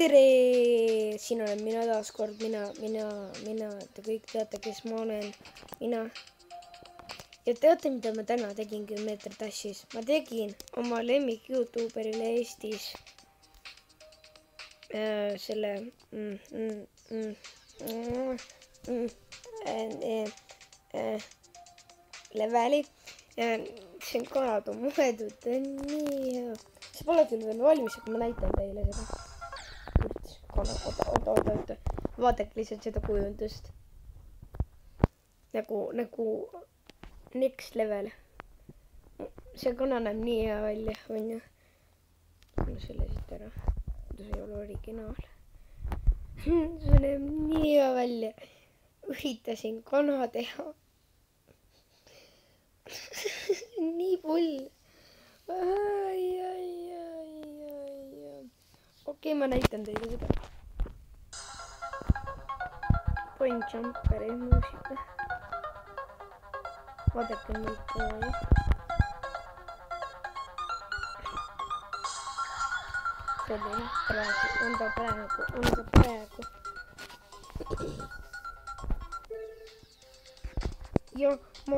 tere, siin olen mina taas kord, mina, mina, mina, te kõik teate, kes ma olen, mina. ja teate, mida ma täna tegin Kümmeeter Tassis? ma tegin oma lemmik Youtuberile Eestis äh, selle mm, mm, mm, mm, mm, äh, äh, leveli ja see on kanad on mõeldud, on nii hea. see pole küll veel valmis, aga ma näitan teile seda kanad, oota, oota, oota, oota. vaadake lihtsalt seda kujundust. nagu, nagu next level. see kana näeb nii hea välja, onju. anna selle siit ära. see ei ole originaal. see näeb nii hea välja. üritasin kana teha nii pull. ai, ai, ai. Okei okay,, ma näitan teile seda. panin jumperi muusika. vaadake nüüd kooli. selline praegu, on ta praegu, on ta praegu. ja ma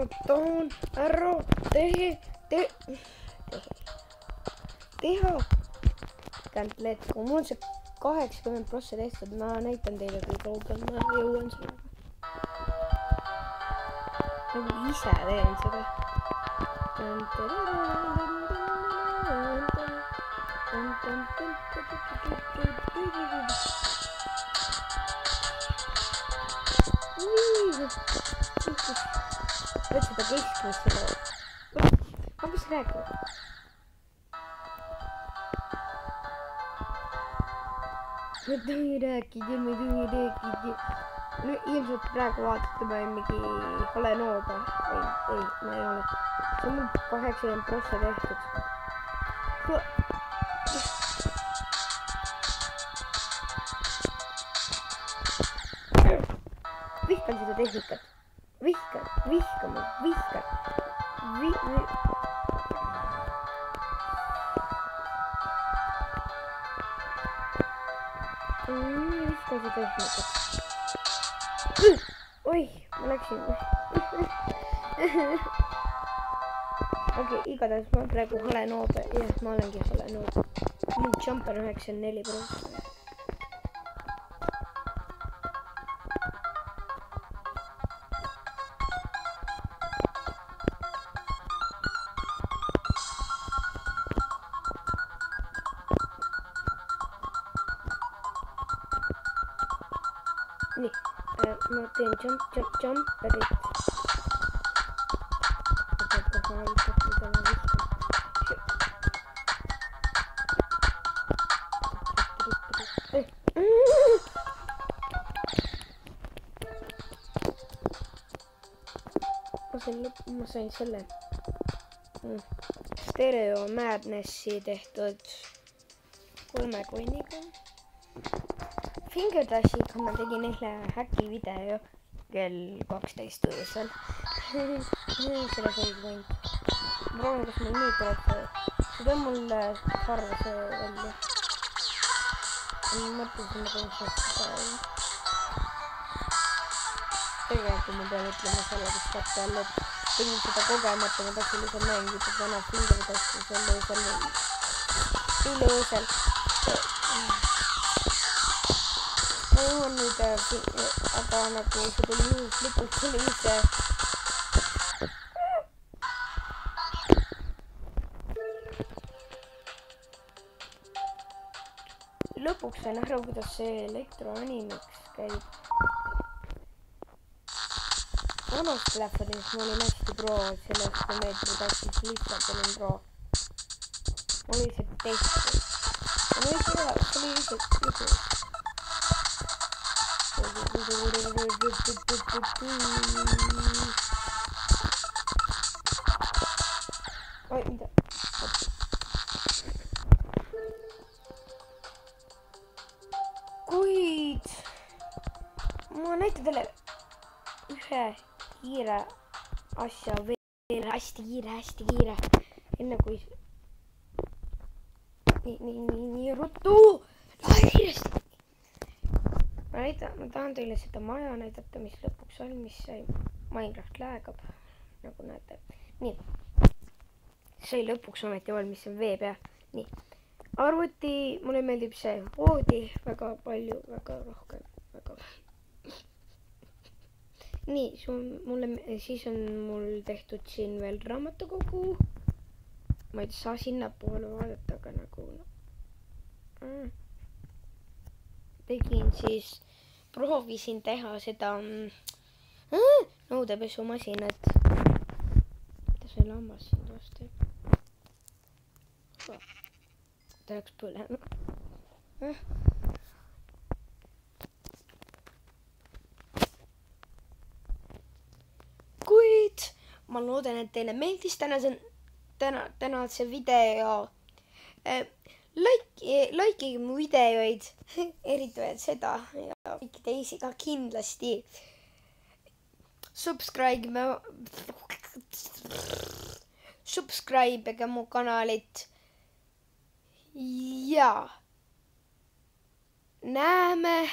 kui mul see kaheksakümmend prossa tehtud, ma näitan teile, kui kaugel ma jõuan sellega. nagu ise teen seda. võt seda keskmist selle. ma hakkasin rääkima. Tohi rääkida. no ilmselt praegu vaatate ma mingi hale nooga. ei, ei, ma ei ole. see on mul kaheksakümmend prossa tehtud. vihkan seda tehnikat. vihkan, vihkan, vihkan. Vi-, vi-. vihkan seda tehnikat. oih, ma läksin. okei igatahes ma praegu hale noob. jah, ma olengi hale noob. mul jumper üheksakümmend neli prossa. Äh,, ma teen jump, jump, jumperit. ma sain lõpp, ma sain selle mm. Stereo Madnessi tehtud kolme konniga Fingerdashi-ga ma tegin eile häki video kell kaksteist öösel. selles oli point. ma proovin, kas mul nüüd tuleb see, see tuleb mul harva see välja. ma mõtlesin, et ma teen seda. tegelikult ma pean ütlema sellepärast jälle, et tegin seda kogemata, ma tahtsin lihtsalt mängida täna Fingerdashi sel öösel. eile öösel jõuan nüüd, aga nagu see tuli juhuslikult, see. lõpuks sain aru, kuidas see elektroanimiks käib. vanas telefonis ma olin hästi pro, sellest meetri tassis lihtsalt olin pro. oli see test. ma ei tea, see oli lihtsalt juhus oi, mida? kuid ma näitan teile ühe kiire asja veel hästi kiire, hästi kiire, enne kui nii, nii, nii, nii ruttu, näida-, ma tahan teile seda maja näidata, mis lõpuks valmis sai. Minecraft läägab, nagu näete. nii. sai lõpuks ometi valmis, see on vee peal. nii. arvuti, mulle meeldib see voodi väga palju, väga rohkem, väga. nii, mulle, siis on mul tehtud siin veel raamatukogu. ma ei saa sinnapoole vaadata, aga nagu mm.. tegin siis, proovisin teha seda mm, äh, nõudepesumasinat. mida see lammas siin toas teeb? ta läks põlema äh.. kuid ma loodan, et teile meeldis tänase, täna, tänase video äh, like, likeige mu videoid, eriti veel seda ja kõiki teisi ka kindlasti. Subscribe me, subscribe ige mu kanalit. ja näeme.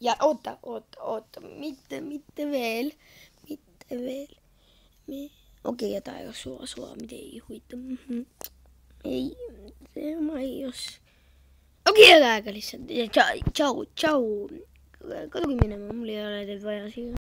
ja oota, oota, oota, mitte, mitte veel, mitte veel. okei okay,, jäta suva, suva, mida ei huvita mm. -hmm ei, ma ei oska. okei okay,, aega lihtsalt, tšau, tšau, tšau. kaduge minema, mul ei ole teid vaja siia.